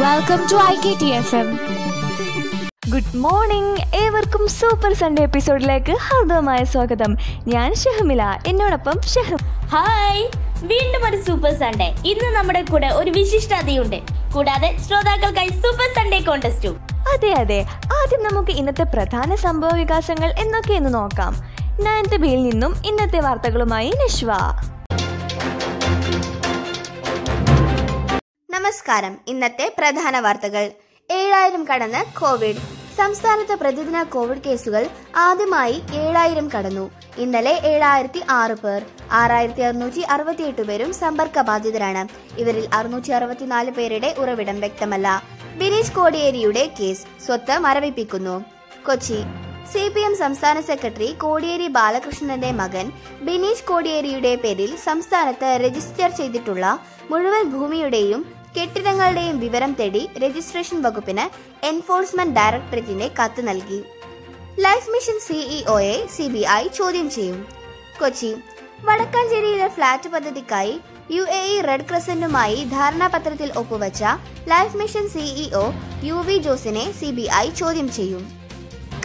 Welcome to M good morning ഏവർക്കും super Sunday എപ്പിസോഡിലേക്ക് ഹാർദവമായ സ്വാഗതം. ഞാൻ ഷഹമില. എന്നോടൊപ്പം ഷഹം ഹായ് വീണ്ടും ഒരു സൂപ്പർ സൺഡേ ഇന്ന് നമ്മുടെ കൂടെ ഒരു വിശിഷ്ട അതിയുണ്ട് കൂടാതെ ശ്രോതാക്കൾക്കായി സൂപ്പർ സൺഡേ കോntest-ഉം അതെ അതെ. ആദ്യം നമുക്ക് ഇന്നത്തെ പ്രധാന സംഭവ വികാസങ്ങൾ എന്നൊക്കെയെന്ന് നോക്കാം. നയൻത് ബിയിൽ നിന്നും ഇന്നത്തെ വാർത്തകളുമായി നശ്വ നമസ്കാരം. ഇന്നത്തെ പ്രധാന വാർത്തകൾ. ഏഴായിരം കടന്ന് കോവിഡ്. സംസ്ഥാനത്ത് പ്രതിദിന കോവിഡ് കേസുകൾ ആദ്യമായി ഏഴായിരം കടന്നു. ഇന്നലെ ഏഴായിരത്തി ആറ് പേർ. ആറായിരത്തി അറുന്നൂറ്റി അറുപത്തിയെട്ട് പേരും സമ്പർക്ക ബാധിതരാണ് ഇവരിൽ അറുന്നൂറ്റി അറുപത്തിനാല് പേരുടെ ഉറവിടം വ്യക്തമല്ല. ബിനീഷ് കോടിയേരിയുടെ കേസ് സ്വത്ത് മരവിപ്പിക്കുന്നു. കൊച്ചി. സി പി എം സംസ്ഥാന സെക്രട്ടറി കോടിയേരി ബാലകൃഷ്ണന്റെ മകൻ ബിനീഷ് കോടിയേരിയുടെ പേരിൽ സംസ്ഥാനത്ത് രജിസ്റ്റർ ചെയ്തിട്ടുള്ള മുഴുവൻ ഭൂമിയുടെയും കെട്ടിടങ്ങളുടെയും വിവരം തേടി രജിസ്ട്രേഷൻ വകുപ്പിന് എൻഫോഴ്സ്മെന്റ് ഡയറക്ടറേറ്റിന്റെ കത്ത് നൽകി. ലൈഫ് മിഷൻ സിഇഒയെ സി ബി ഐ ചോദ്യം ചെയ്യും. കൊച്ചി വടക്കാഞ്ചേരിയിലെ ഫ്ളാറ്റ് പദ്ധതിക്കായി യു എ ഇ റെഡ് ക്രസന്റുമായി ധാരണാപത്രത്തിൽ ഒപ്പുവച്ച life mission CEO U V ജോസിനെ C B I ചോദ്യം ചെയ്യും.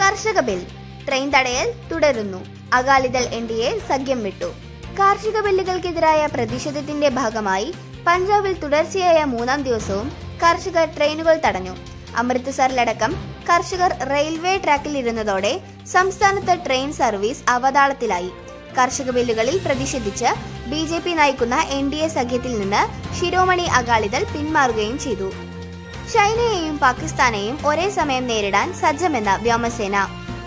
കർഷക ബിൽ ട്രെയിൻ തടയൽ തുടരുന്നു. അകാലിദൾ എൻ ഡി എ സഖ്യം വിട്ടു. കാർഷിക ബില്ലുകൾക്കെതിരായ പ്രതിഷേധത്തിന്റെ ഭാഗമായി പഞ്ചാബിൽ തുടർച്ചയായ മൂന്നാം ദിവസവും കർഷകർ ട്രെയിനുകൾ തടഞ്ഞു. അമൃത്സറിലടക്കം കർഷകർ റെയിൽവേ ട്രാക്കിൽ ഇരുന്നതോടെ സംസ്ഥാനത്ത് ട്രെയിൻ സർവീസ് അവതാളത്തിലായി. കർഷക ബില്ലുകളിൽ പ്രതിഷേധിച്ച് ബി ജെ പി നയിക്കുന്ന എൻ ഡി എ സഖ്യത്തിൽ നിന്ന് ശിരോമണി അകാലിദൾ പിന്മാറുകയും ചെയ്തു. ചൈനയെയും പാകിസ്ഥാനെയും ഒരേ സമയം നേരിടാൻ സജ്ജമെന്ന വ്യോമസേന.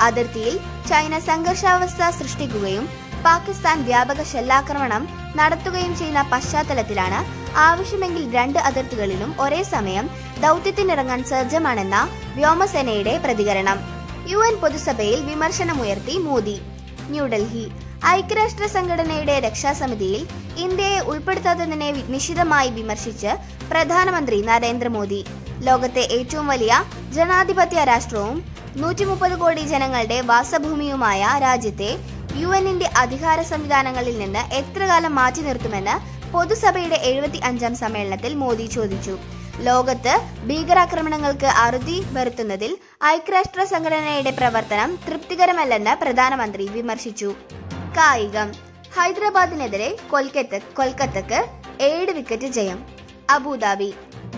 അതിർത്തിയിൽ ചൈന സംഘർഷാവസ്ഥ സൃഷ്ടിക്കുകയും പാകിസ്ഥാൻ വ്യാപക ഷെല്ലാക്രമണം നടത്തുകയും ചെയ്യുന്ന പശ്ചാത്തലത്തിലാണ് ആവശ്യമെങ്കിൽ രണ്ട് അതിർത്തികളിലും ഒരേ സമയം ദൗത്യത്തിനിറങ്ങാൻ സജ്ജമാണെന്ന വ്യോമസേനയുടെ പ്രതികരണം. യു എൻ പൊതുസഭയിൽ വിമർശനമുയർത്തി മോദി. ന്യൂഡൽഹി. ഐക്യരാഷ്ട്ര സംഘടനയുടെ രക്ഷാസമിതിയിൽ ഇന്ത്യയെ ഉൾപ്പെടുത്താത്തതിനെ നിശിതമായി വിമർശിച്ച് പ്രധാനമന്ത്രി നരേന്ദ്രമോദി. ലോകത്തെ ഏറ്റവും വലിയ ജനാധിപത്യ രാഷ്ട്രവും നൂറ്റി മുപ്പത് കോടി ജനങ്ങളുടെ വാസഭൂമിയുമായ രാജ്യത്തെ യു എന്നിന്റെ അധികാര സംവിധാനങ്ങളിൽ നിന്ന് എത്ര കാലം മാറ്റി നിർത്തുമെന്ന് പൊതുസഭയുടെ എഴുപത്തി അഞ്ചാം സമ്മേളനത്തിൽ മോദി ചോദിച്ചു. ലോകത്ത് ഭീകരാക്രമണങ്ങൾക്ക് അറുതി വരുത്തുന്നതിൽ ഐക്യരാഷ്ട്ര സംഘടനയുടെ പ്രവർത്തനം തൃപ്തികരമല്ലെന്ന് പ്രധാനമന്ത്രി വിമർശിച്ചു. കായികം. ഹൈദരാബാദിനെതിരെ കൊൽക്കത്ത കൊൽക്കത്തക്ക് ഏഴ് വിക്കറ്റ് ജയം. Abu Dhabi.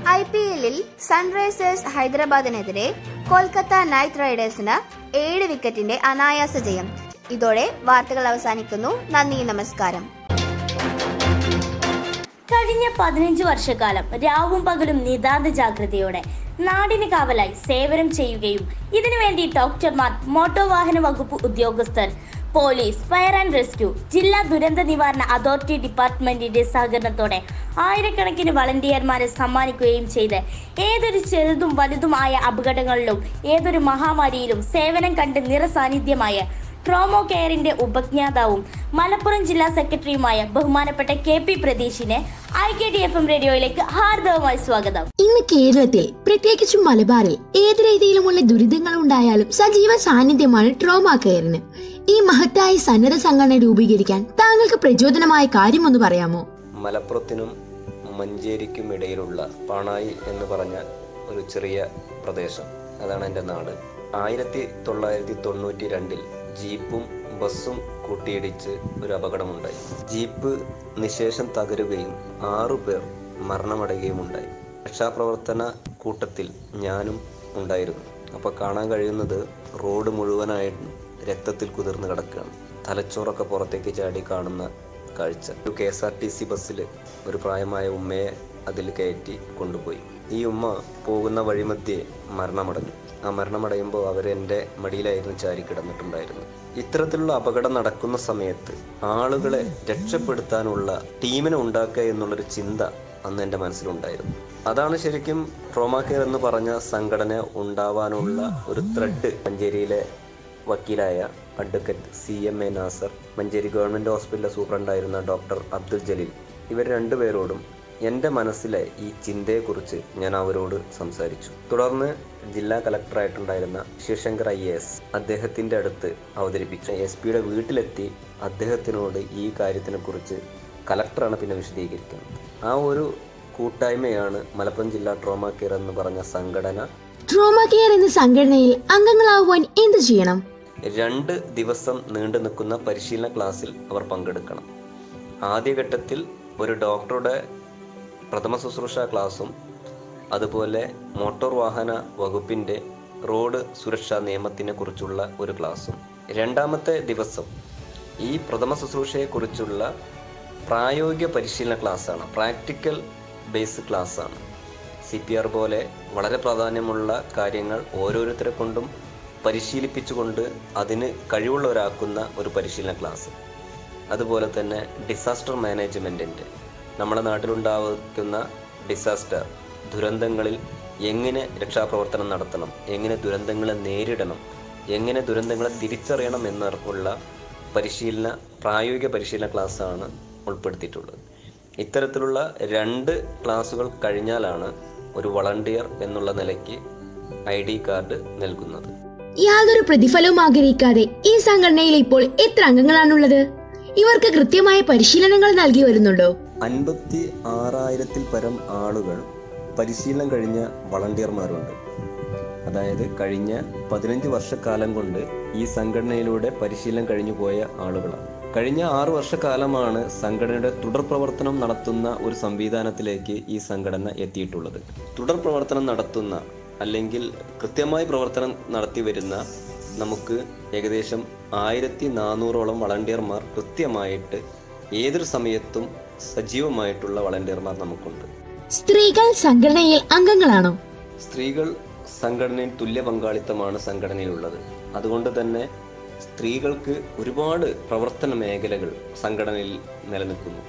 ഐ പി എല്ലിൽ സൺറൈസേഴ്സ് ഹൈദരാബാദിനെതിരെ കൊൽക്കത്ത നൈറ്റ് റൈഡേഴ്സിന് ഏഴ് വിക്കറ്റിന്റെ അനായാസ ജയം. ഇതോടെ വാർത്തകൾ അവസാനിക്കുന്നു. നന്ദി നമസ്കാരം. കഴിഞ്ഞ പതിനഞ്ച് വർഷക്കാലം രാവും പകലും നിതാന്ത ജാഗ്രതയോടെ നാടിന് കാവലായി സേവനം ചെയ്യുകയും ഇതിനുവേണ്ടി ഡോക്ടർമാർ മോട്ടോർ വാഹന വകുപ്പ് ഉദ്യോഗസ്ഥർ പോലീസ് ഫയർ ആൻഡ് റെസ്ക്യൂ ജില്ലാ ദുരന്ത നിവാരണ അതോറിറ്റി ഡിപ്പാർട്ട്മെന്റിന്റെ സഹകരണത്തോടെ ആയിരക്കണക്കിന് വളണ്ടിയർമാരെ സമ്മാനിക്കുകയും ചെയ്ത് ഏതൊരു ചെറുതും വലുതുമായ അപകടങ്ങളിലും ഏതൊരു മഹാമാരിയിലും സേവനം കണ്ട് നിറസാന്നിധ്യമായ ട്രോമോ കെയറിന്റെ ഉപജ്ഞാതാവും മലപ്പുറം ജില്ലാ സെക്രട്ടറിയുമായ ബഹുമാനപ്പെട്ട K P പ്രതീഷിനെ I K D F M റേഡിയോയിലേക്ക് ഹാർദവമായി സ്വാഗതം. ഇന്ന് കേരളത്തിൽ പ്രത്യേകിച്ചും മലബാറിൽ ഏത് രീതിയിലുമുള്ള ദുരിതങ്ങൾ ഉണ്ടായാലും സജീവ സാന്നിധ്യമാണ് ട്രോമ കെയറിന്. ഈ മഹത്തായ സന്നദ്ധ സംഘടന രൂപീകരിക്കാൻ താങ്കൾക്ക് പ്രചോദനമായ കാര്യമൊന്ന് പറയാമോ? മലപ്പുറത്തിനും മഞ്ചേരിക്കും ഇടയിലുള്ള പാണായി എന്ന് പറഞ്ഞ ഒരു ചെറിയ പ്രദേശം. അതാണ് എന്റെ നാട്. ആയിരത്തി തൊള്ളായിരത്തി തൊണ്ണൂറ്റി രണ്ടിൽ ജീപ്പും ബസ്സും കൂട്ടിയിടിച്ച് ഒരു അപകടമുണ്ടായി. ജീപ്പ് നിശേഷം തകരുകയും ആറു പേർ മരണമടയുകയും ഉണ്ടായി രക്ഷാപ്രവർത്തന കൂട്ടത്തിൽ ഞാനും ഉണ്ടായിരുന്നു. അപ്പോൾ കാണാൻ കഴിയുന്നത് റോഡ് മുഴുവനായിട്ടും രക്തത്തിൽ കുതിർന്ന് കിടക്കുകയാണ്. തലച്ചോറൊക്കെ പുറത്തേക്ക് ചാടി കാണുന്ന കാഴ്ച. ഒരു K S R T C ബസ്സിൽ ഒരു പ്രായമായ ഉമ്മയെ അതിൽ കയറ്റി കൊണ്ടുപോയി. ഈ ഉമ്മ പോകുന്ന വഴിമധ്യേ മരണമടഞ്ഞു. ആ മരണമടയുമ്പോൾ അവരെന്റെ മടിയിലായിരുന്നു ചാരി കിടന്നിട്ടുണ്ടായിരുന്നത് ഇത്തരത്തിലുള്ള അപകടം നടക്കുന്ന സമയത്ത് ആളുകളെ രക്ഷപ്പെടുത്താനുള്ള ടീമിനെ ഉണ്ടാക്കുക എന്നുള്ളൊരു ചിന്ത അന്ന് എന്റെ മനസ്സിലുണ്ടായിരുന്നു. അതാണ് ശരിക്കും ട്രോമ കെയർ എന്ന് പറഞ്ഞ സംഘടന ഉണ്ടാവാനുള്ള ഒരു ത്രെഡ് മഞ്ചേരിയിലെ വക്കീലായ advocate C M A Nasar Manjeri government ഹോസ്പിറ്റലിലെ സൂപ്രണ്ടായിരുന്ന ഡോക്ടർ അബ്ദുൽ ജലീൽ ഇവർ രണ്ടുപേരോടും എന്റെ മനസ്സിലെ ഈ ചിന്തയെക്കുറിച്ച് ഞാൻ അവരോട് സംസാരിച്ചു. തുടർന്ന് ജില്ലാ കലക്ടറായിട്ടുണ്ടായിരുന്ന ശിവശങ്കർ ഐ എസ് അദ്ദേഹത്തിന്റെ അടുത്ത് അവതരിപ്പിച്ച. എസ് പിയുടെ വീട്ടിലെത്തി അദ്ദേഹത്തിനോട് ഈ കാര്യത്തിനെക്കുറിച്ച് കലക്ടറാണ് പിന്നെ വിശദീകരിക്കുന്നത്. ആ ഒരു കൂട്ടായ്മയാണ് മലപ്പുറം ജില്ലാ ട്രോമ കെയർ എന്ന് പറഞ്ഞ സംഘടന. ട്രോമ കെയർ എന്ന സംഘടനയിൽ അംഗങ്ങളാവാൻ എന്ത് ചെയ്യണം? രണ്ട് ദിവസം നീണ്ടു നിൽക്കുന്ന പരിശീലന ക്ലാസ്സിൽ അവർ പങ്കെടുക്കണം. ആദ്യഘട്ടത്തിൽ ഒരു ഡോക്ടറുടെ പ്രഥമ ശുശ്രൂഷ ക്ലാസ്സും അതുപോലെ മോട്ടോർ വാഹന വകുപ്പിന്റെ റോഡ് സുരക്ഷാ നിയമത്തിനെ കുറിച്ചുള്ള ഒരു ക്ലാസ്സും രണ്ടാമത്തെ ദിവസം ഈ പ്രഥമ ശുശ്രൂഷയെക്കുറിച്ചുള്ള പ്രായോഗിക പരിശീലന ക്ലാസ്സാണ്. പ്രാക്ടിക്കൽ ബേസ് ക്ലാസ്സാണ്. സി പി ആർ പോലെ വളരെ പ്രാധാന്യമുള്ള കാര്യങ്ങൾ ഓരോരുത്തരെ കൊണ്ടും പരിശീലിപ്പിച്ചുകൊണ്ട് അതിന് കഴിവുള്ളവരാക്കുന്ന ഒരു പരിശീലന ക്ലാസ്. അതുപോലെ തന്നെ ഡിസാസ്റ്റർ മാനേജ്മെന്റിന്റെ നമ്മുടെ നാട്ടിലുണ്ടാകുന്ന ഡിസാസ്റ്റർ ദുരന്തങ്ങളിൽ എങ്ങനെ രക്ഷാപ്രവർത്തനം നടത്തണം എങ്ങനെ ദുരന്തങ്ങളെ നേരിടണം എങ്ങനെ ദുരന്തങ്ങളെ തിരിച്ചറിയണം എന്നുള്ള പരിശീലന പ്രായോഗിക പരിശീലന ക്ലാസ്സാണ് ഉൾപ്പെടുത്തിയിട്ടുള്ളത്. ഇത്തരത്തിലുള്ള രണ്ട് ക്ലാസ്സുകൾ കഴിഞ്ഞാലാണ് ഒരു വളണ്ടിയർ എന്നുള്ള നിലയ്ക്ക് ഐ ഡി കാർഡ് നൽകുന്നത്. യാതൊരു പ്രതിഫലവും ആഗ്രഹിക്കാതെ ഈ സംഘടനയിൽ ഇപ്പോൾ എത്ര അംഗങ്ങളാണുള്ളത്? ഇവർക്ക് കൃത്യമായ പരിശീലനങ്ങൾ നൽകി വരുന്നുണ്ടോ? അൻപത്തി ആറായിരത്തിൽ പരം ആളുകൾ പരിശീലനം കഴിഞ്ഞ വളണ്ടിയർമാരുണ്ട്. അതായത് കഴിഞ്ഞ പതിനഞ്ച് വർഷക്കാലം കൊണ്ട് ഈ സംഘടനയിലൂടെ പരിശീലനം കഴിഞ്ഞു പോയ ആളുകളാണ്. കഴിഞ്ഞ ആറു വർഷക്കാലമാണ് സംഘടനയുടെ തുടർ പ്രവർത്തനം നടത്തുന്ന ഒരു സംവിധാനത്തിലേക്ക് ഈ സംഘടന എത്തിയിട്ടുള്ളത്. തുടർ പ്രവർത്തനം നടത്തുന്ന അല്ലെങ്കിൽ കൃത്യമായി പ്രവർത്തനം നടത്തി വരുന്ന നമുക്ക് ഏകദേശം ആയിരത്തി നാനൂറോളം വളണ്ടിയർമാർ കൃത്യമായിട്ട് ഏതൊരു സമയത്തും സജീവമായിട്ടുള്ള വളണ്ടിയർമാർ നമുക്കുണ്ട്. സ്ത്രീകൾ സംഘടനയിൽ അംഗങ്ങളാണോ? സ്ത്രീകൾ സംഘടനയിൽ തുല്യ പങ്കാളിത്തമാണ് സംഘടനയിലുള്ളത്. അതുകൊണ്ട് തന്നെ സ്ത്രീകൾക്ക് ഒരുപാട് പ്രവർത്തന മേഖലകൾ സംഘടനയിൽ നിലനിൽക്കുന്നു.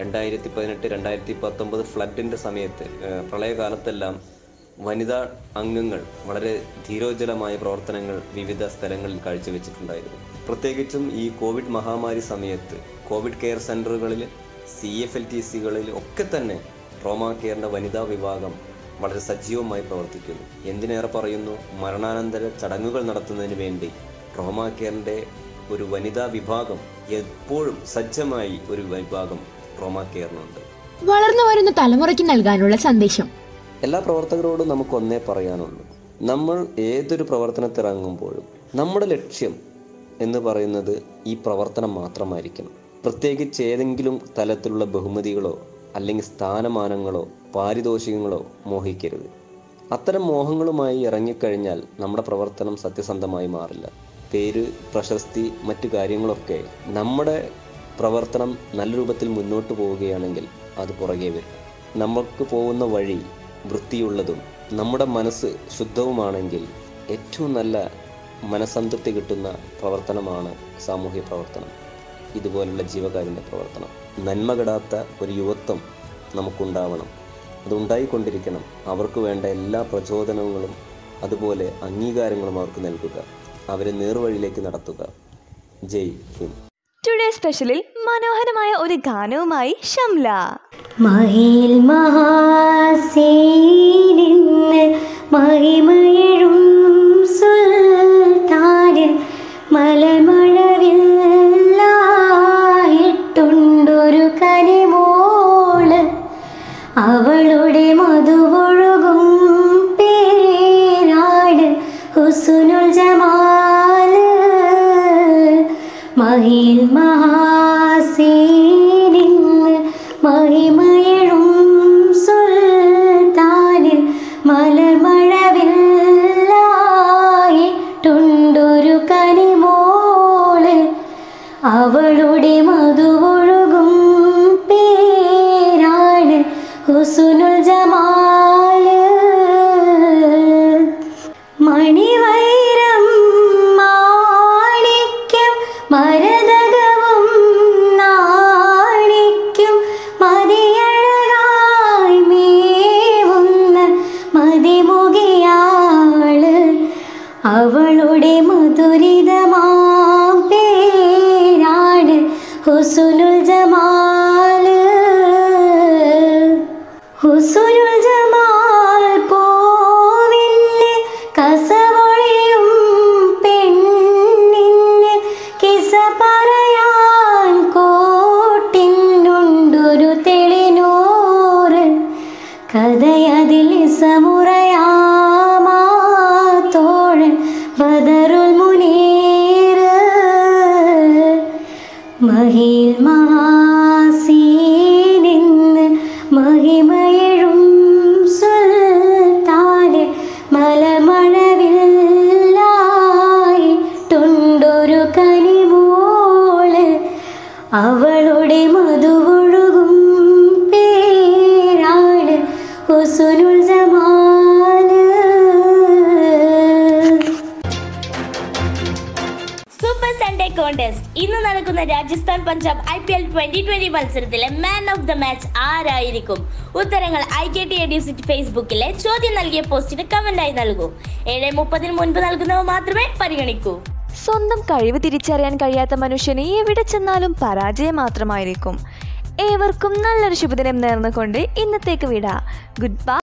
രണ്ടായിരത്തി പതിനെട്ട് രണ്ടായിരത്തി പത്തൊമ്പത് ഫ്ലഡിന്റെ സമയത്ത് പ്രളയകാലത്തെല്ലാം വനിതാ അംഗങ്ങൾ വളരെ ധീരോജ്വലമായ പ്രവർത്തനങ്ങൾ വിവിധ സ്ഥലങ്ങളിൽ കാഴ്ചവെച്ചിട്ടുണ്ടായിരുന്നു. പ്രത്യേകിച്ചും ഈ കോവിഡ് മഹാമാരി സമയത്ത് കോവിഡ് കെയർ സെന്ററുകളിൽ സി എഫ് എൽ ടി സികളിൽ ഒക്കെ തന്നെ റോമാ കെയറിന്റെ വനിതാ വിഭാഗം വളരെ സജീവമായി പ്രവർത്തിക്കുന്നു. എന്തിനേറെ പറയുന്നു? മരണാനന്തര ചടങ്ങുകൾ നടത്തുന്നതിന് വേണ്ടി റോമാ കെയറിന്റെ ഒരു വനിതാ വിഭാഗം എപ്പോഴും സജ്ജമായി ഒരു വിഭാഗം റോമാ കെയറിനുണ്ട് വളർന്നു വരുന്ന തലമുറയ്ക്ക് നൽകാനുള്ള സന്ദേശം. എല്ലാ പ്രവർത്തകരോടും നമുക്ക് ഒന്നേ പറയാനുള്ളൂ. നമ്മൾ ഏതൊരു പ്രവർത്തനത്തിറങ്ങുമ്പോഴും നമ്മുടെ ലക്ഷ്യം എന്ന് പറയുന്നത് ഈ പ്രവർത്തനം മാത്രമായിരിക്കണം. പ്രത്യേകിച്ച് ഏതെങ്കിലും തലത്തിലുള്ള ബഹുമതികളോ അല്ലെങ്കിൽ സ്ഥാനമാനങ്ങളോ പാരിതോഷികങ്ങളോ മോഹിക്കരുത്. അത്തരം മോഹങ്ങളുമായി ഇറങ്ങിക്കഴിഞ്ഞാൽ നമ്മുടെ പ്രവർത്തനം സത്യസന്ധമായി മാറില്ല. പേര് പ്രശസ്തി മറ്റു കാര്യങ്ങളൊക്കെ നമ്മുടെ പ്രവർത്തനം നല്ല രൂപത്തിൽ മുന്നോട്ട് പോവുകയാണെങ്കിൽ അത് പുറകെ വരും. നമുക്ക് പോകുന്ന വഴി വൃത്തിയുള്ളതും നമ്മുടെ മനസ്സ് ശുദ്ധവുമാണെങ്കിൽ ഏറ്റവും നല്ല മനസ്സംതൃപ്തി കിട്ടുന്ന പ്രവർത്തനമാണ് സാമൂഹ്യ പ്രവർത്തനം. ഇതുപോലുള്ള ജീവകാരുണ്യ പ്രവർത്തനം. നന്മ കെടാത്ത ഒരു യുവത്വം നമുക്കുണ്ടാവണം. അതുണ്ടായിക്കൊണ്ടിരിക്കണം അവർക്ക് വേണ്ട എല്ലാ പ്രചോദനങ്ങളും അതുപോലെ അംഗീകാരങ്ങളും അവർക്ക് നൽകുക. അവരെ നേർവഴിയിലേക്ക് നടത്തുക. ജയ് ഹിന്ദ്. ടുഡേ സ്പെഷ്യലിൽ മനോഹരമായ ഒരു ഗാനവുമായി ഷംല. മഹിൽ മഹാസേനിന്ന് മഹിമയഴും ഹുസുനുൽ ജമാൽ ഹുസുനുൽ ജമാൽ പോവില്ലേ കസവൊളിയും പെണ്ണിന് കിസ പറയാൻ കോട്ടിനുണ്ടൊരു തെളിനൂറ്. മലയതിൽ നടക്കുന്ന Rajasthan Punjab I P L twenty twenty മത്സരത്തിലെ മാൻ ഓഫ് ദ മാച്ച് ആരായിരിക്കും? ഉത്തരങ്ങൾ ഐ കെ ടി എഡ്യൂസിറ്റ് ഫേസ്ബുക്കിലെ ചോദ്യം നൽകിയ പോസ്റ്റിന് കമന്റായി നൽകൂ. ഏഴ് മുപ്പതിന് മുൻപ് നൽകുന്നവ മാത്രമേ പരിഗണിക്കൂ. സ്വന്തം കഴിവ് തിരിച്ചറിയാൻ കഴിയാത്ത മനുഷ്യന് എവിടെ ചെന്നാലും പരാജയം മാത്രമായിരിക്കും. ഏവർക്കും നല്ലൊരു ശുഭദിനം നേർന്നുകൊണ്ട് ഇന്നത്തേക്ക് വിടാം. Good bye